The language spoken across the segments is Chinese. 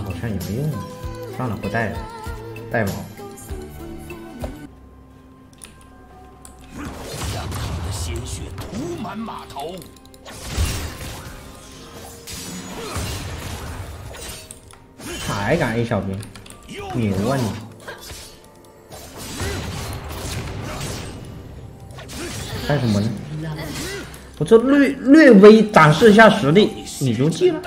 好像也没用，算了，不带了，带毛。鲜血涂满码头。还敢 A 小兵，牛啊你！干什么呢？我这略略微展示一下实力，你就记了。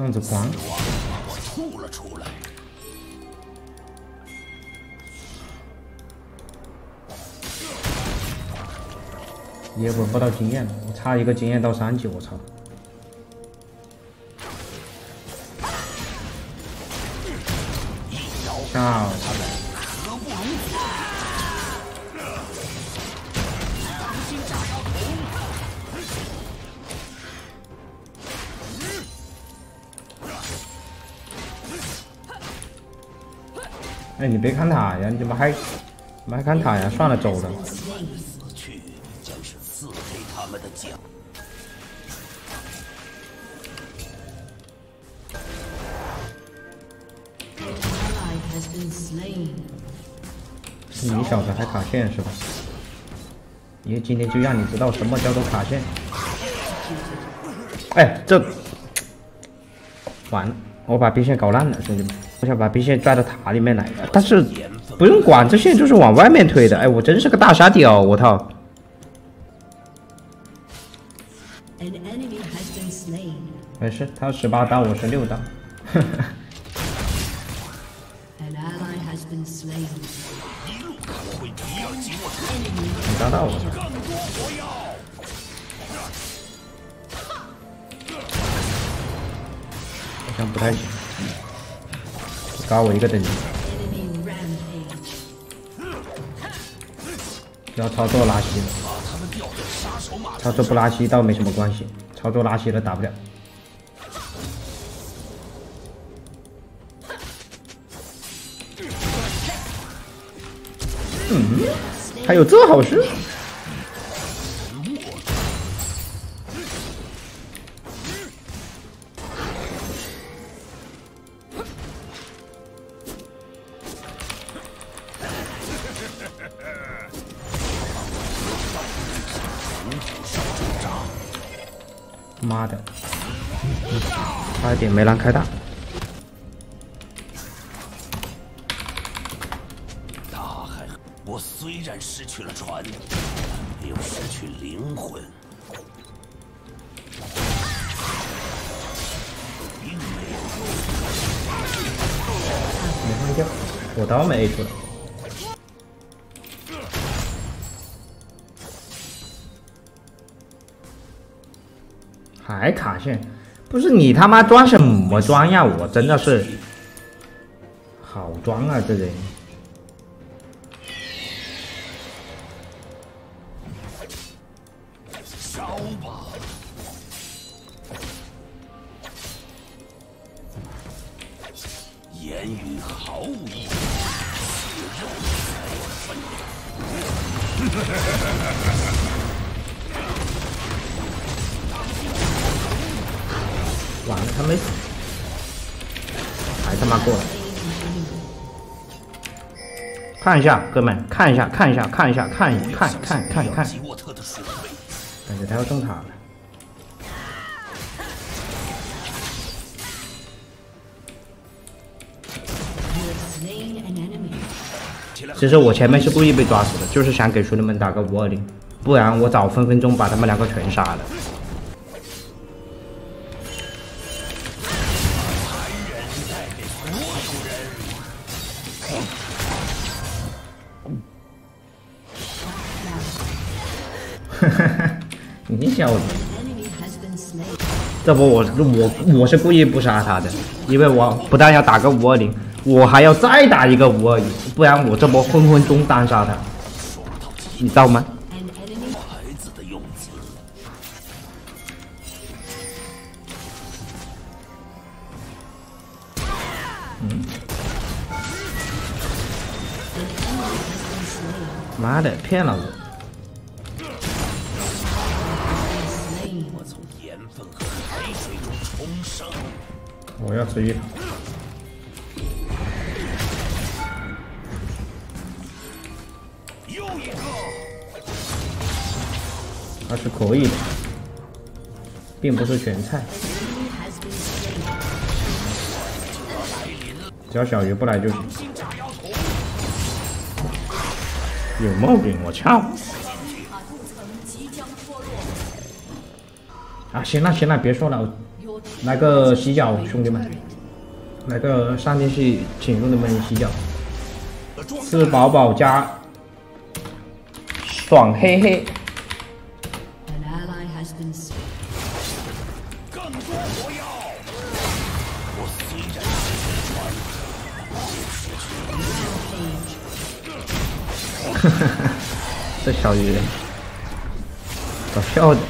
这样子狂。我吐了出来。也稳不到经验了，我差一个经验到三级，我操！笑哎，你别看塔呀，你怎么还，怎么还看塔呀？算了，走了。是你小子还卡线是吧？爷今天就让你知道什么叫做卡线。哎，这完了，我把兵线搞烂了，兄弟们，我想把兵线拽到塔里面来，但是不用管，这线就是往外面推的。哎，我真是个大傻屌，我操！没事，他十八刀，我是六刀。你抓到我高我一个等级。要操作拉稀了，操作不拉稀倒没什么关系，操作拉稀了打不了。嗯，还有这好事？妈的，差一点没让开大。我虽然失去了船，没有失去灵魂。没放掉，我刀没出来。还卡线？不是你他妈装什么装呀？我真的是好装啊，这人。言语毫无意义，血肉才有分完了，他没死，还他妈过来！看一下，哥们，看一下，看一下，看一下，看一看，看看看，感觉他要中塔了。其实我前面是故意被抓死的，就是想给兄弟们打个五二零，不然我早分分钟把他们两个全杀了。你小子，这波我我我是故意不杀他的，因为我不但要打个五二零。我还要再打一个五二一，不然我这波分分钟单杀他，你知道吗？嗯。妈的，骗老子！我我要追他。又一个，还是可以的，并不是全菜。只要小鱼不来就行。有毛病，我操！啊，行了行了，别说了，来个洗脚，兄弟们！来个上天去，请兄弟们洗脚。是宝宝加，爽嘿嘿。哈哈哈，这小鱼，搞笑的。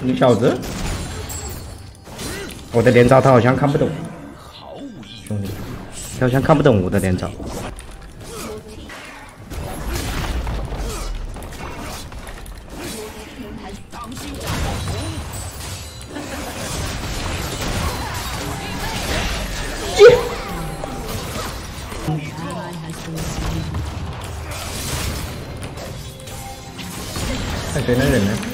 你小子！我的连招他好像看不懂。兄弟，他好像看不懂我的连招。看谁能忍呢？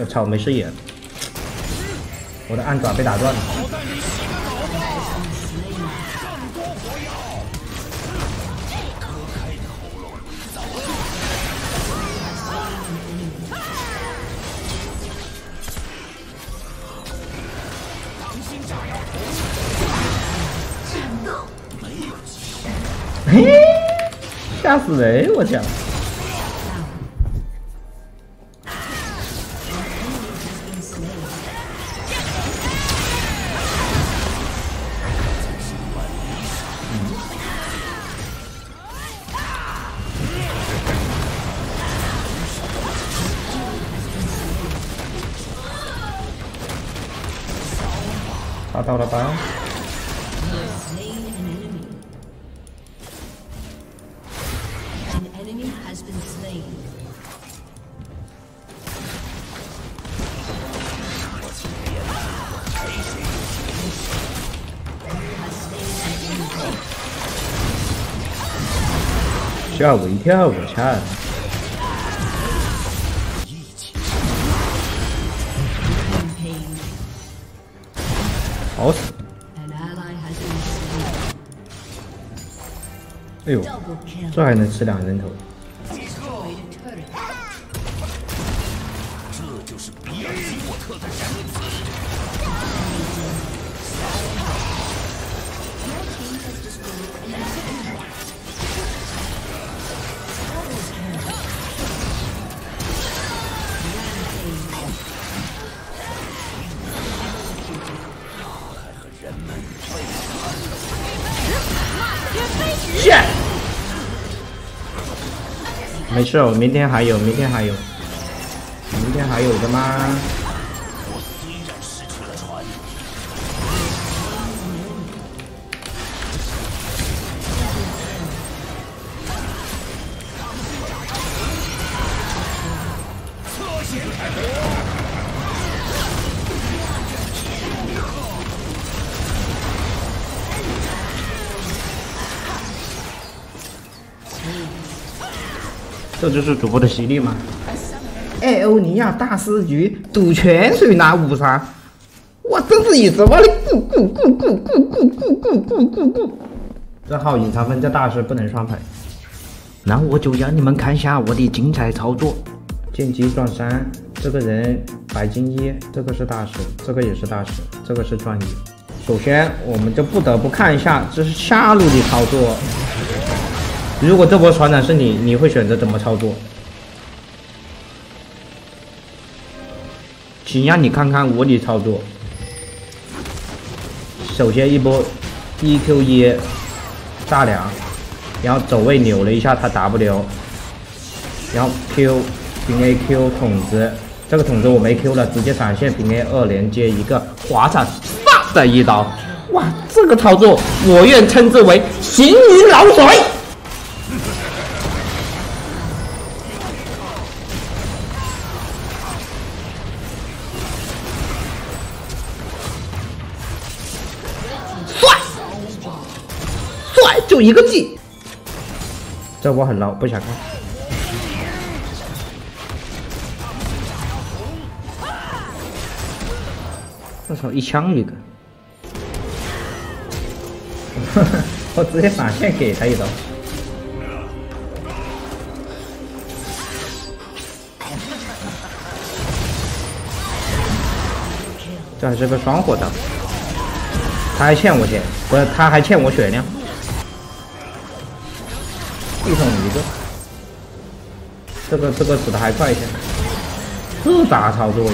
我操，没视野，我的暗爪被打断了。嘿，吓死人！我讲。Ahora te habrá pagado. Tchau, tchau, tchau. 好。死哎呦这还能吃两个人头。没事，我明天还有，明天还有，明天还有的吗？这就是主播的实力吗？艾欧尼亚大师局赌泉水拿五杀，我真是以什么的咕咕咕咕咕咕咕咕咕咕咕。这号隐藏分这大师不能双排，那我就让你们看下我的精彩操作。剑姬撞三，这个人白金一，这个是大师，这个也是大师，这个是钻一。首先，我们就不得不看一下这是下路的操作。如果这波船长是你，你会选择怎么操作？请让你看看我的操作。首先一波 EQ 一大梁，然后走位扭了一下他 W，然后 Q 平 A Q 筒子，这个筒子我没 Q 了，直接闪现平 A 二连接一个滑铲，唰的一刀，哇，这个操作我愿称之为行云流水。就一个 G，这波很 low，不想看。我操，一枪一个，我直接闪现给他一刀。这还是个双火刀。他还欠我血，不是，他还欠我血量，一桶一个，这个这个死的还快一些，这咋操作呀？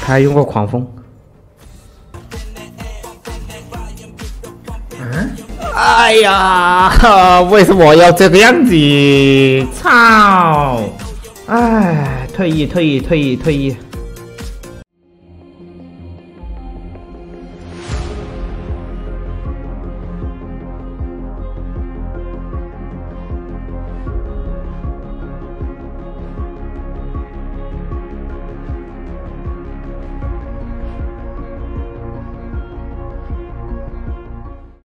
他还用过狂风。哎呀，为什么要这个样子？操！哎，退役，退役，退役，退役。